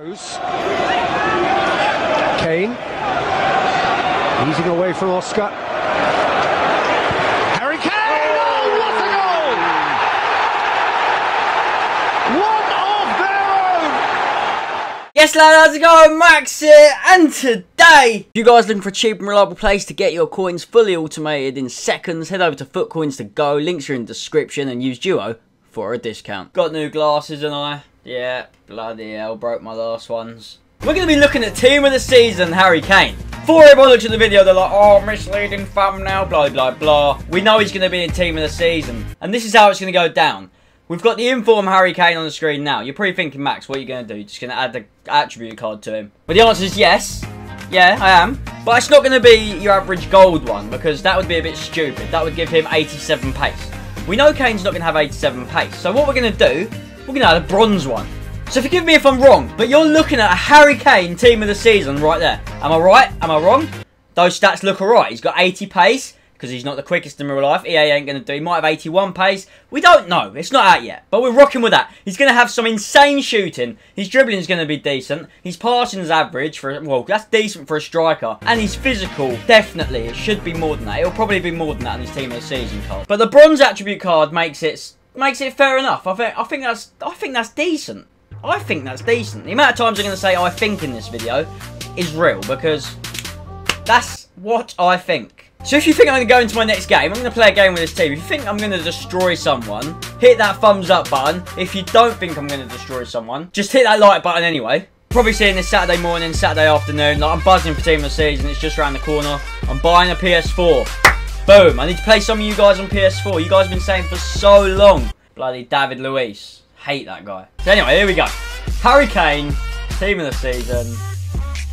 Kane. Easing away from Oscar. Harry Kane! Oh, what a goal! One of their own! Yes, lad, how's it going? Max here, and today, if you guys looking for a cheap and reliable place to get your coins fully automated in seconds, head over to FootCoins to go. Links are in the description and use Duo for a discount. Got new glasses and I, yeah, bloody hell, broke my last ones. We're going to be looking at Team of the Season, Harry Kane. Before everyone looks at the video, they're like, oh, misleading thumbnail, blah, blah, blah. We know he's going to be in Team of the Season. And this is how it's going to go down. We've got the inform Harry Kane on the screen now. You're probably thinking, Max, what are you going to do? Just going to add the attribute card to him. But the answer is yes. Yeah, I am. But it's not going to be your average gold one, because that would be a bit stupid. That would give him 87 pace. We know Kane's not going to have 87 pace. So what we're going to do, to add a bronze one. So forgive me if I'm wrong, but you're looking at a Harry Kane team of the season right there. Am I right? Am I wrong? Those stats look alright. He's got 80 pace, because he's not the quickest in real life. EA ain't going to do. He might have 81 pace. We don't know. It's not out yet. But we're rocking with that. He's going to have some insane shooting. His dribbling is going to be decent. His passing is average. for Well, that's decent for a striker. And he's physical. Definitely. It should be more than that. It'll probably be more than that in his team of the season card. But the bronze attribute card makes it makes it fair enough. I think I think that's I think that's decent. I think that's decent. The amount of times I'm going to say I think in this video is real because that's what I think. So if you think I'm going to go into my next game, I'm going to play a game with this team. If you think I'm going to destroy someone, hit that thumbs up button. If you don't think I'm going to destroy someone, just hit that like button anyway. Probably seeing this Saturday morning, Saturday afternoon. Like I'm buzzing for Team of the Season. It's just around the corner. I'm buying a PS4. Boom. I need to play some of you guys on PS4. You guys have been saying for so long. Bloody David Luiz. Hate that guy. So anyway, here we go. Harry Kane, team of the season.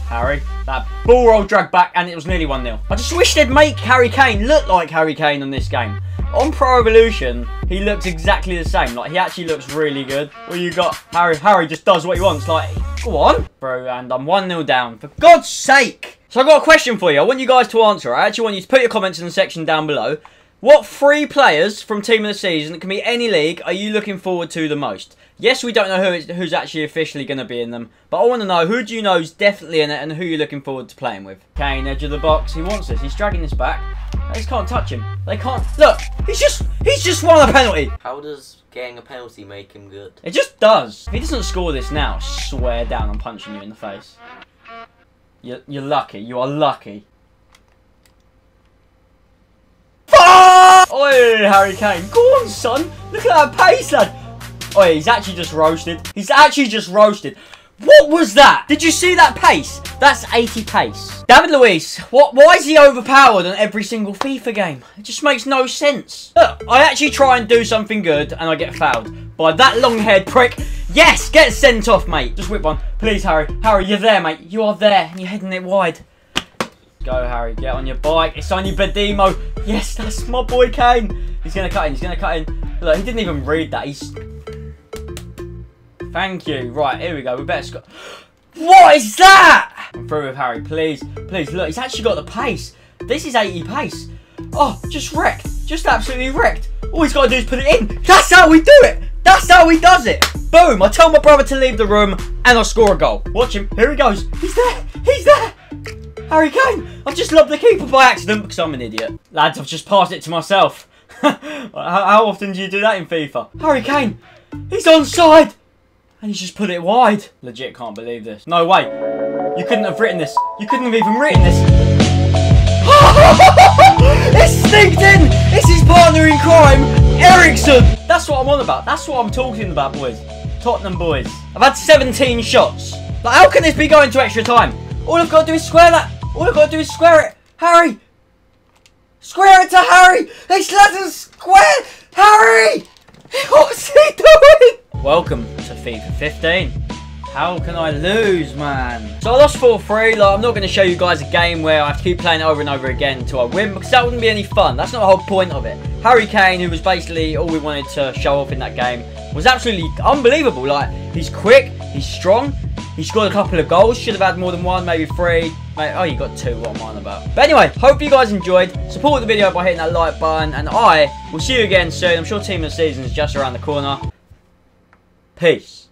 Harry. That ball roll dragged back and it was nearly 1-0. I just wish they'd make Harry Kane look like Harry Kane on this game. On Pro Evolution, he looks exactly the same. Like, he actually looks really good. Well, you got Harry. Harry just does what he wants. Like, go on. Bro, and I'm 1-0 down. For God's sake. So I've got a question for you. I want you guys to answer. I actually want you to put your comments in the section down below. What three players from Team of the Season, that can be any league, are you looking forward to the most? Yes, we don't know who who's actually officially going to be in them, but I want to know who do you know is definitely in it and who you're looking forward to playing with. Kane, edge of the box, he wants this, he's dragging this back. They just can't touch him. They can't, look, he's just, he's just won a penalty. How does getting a penalty make him good? It just does. If he doesn't score this now, swear down I'm punching you in the face. You're, you're lucky, you are lucky. Oi, Harry Kane. Go on, son. Look at that pace, lad. Oi, he's actually just roasted. He's actually just roasted. What was that? Did you see that pace? That's 80 pace. David Luiz, what, why is he overpowered on every single FIFA game? It just makes no sense. Look, I actually try and do something good and I get fouled by that long-haired prick. Yes, get sent off, mate. Just whip one. Please, Harry. Harry, you're there, mate. You are there and you're heading it wide. Go, Harry. Get on your bike. It's on your Bedimo. Yes, that's my boy Kane. He's going to cut in. He's going to cut in. Look, he didn't even read that. He's... Thank you. Right, here we go. We better score. What is that? I'm through with Harry. Please. Please, look. He's actually got the pace. This is 80 pace. Oh, just wrecked. Just absolutely wrecked. All he's got to do is put it in. That's how we do it. That's how he does it. Boom. I tell my brother to leave the room and I score a goal. Watch him. Here he goes. He's there. He's there. Harry Kane! I've just lobbed the keeper by accident because I'm an idiot. Lads, I've just passed it to myself. how, often do you do that in FIFA? Harry Kane! He's onside! And he's just put it wide. Legit can't believe this. No way. You couldn't have written this. You couldn't have even written this. it's sneaked in! It's his partner in crime, Eriksen! That's what I'm on about. That's what I'm talking about, boys. Tottenham boys. I've had 17 shots. Like, how can this be going to extra time? All I've got to do is square that. All I've got to do is square it. Harry! Square it to Harry! It's Latin square! Harry! What's he doing? Welcome to FIFA 15. How can I lose, man? So I lost 4-3. Like, I'm not going to show you guys a game where I have to keep playing it over and over again until I win because that wouldn't be any fun. That's not the whole point of it. Harry Kane, who was basically all we wanted to show off in that game, was absolutely unbelievable. Like, he's quick, he's strong, he scored a couple of goals. Should have had more than one, maybe three. Mate, oh, you got two. What am I on about? But anyway, hope you guys enjoyed. Support the video by hitting that like button. And I will see you again soon. I'm sure Team of the Season is just around the corner. Peace.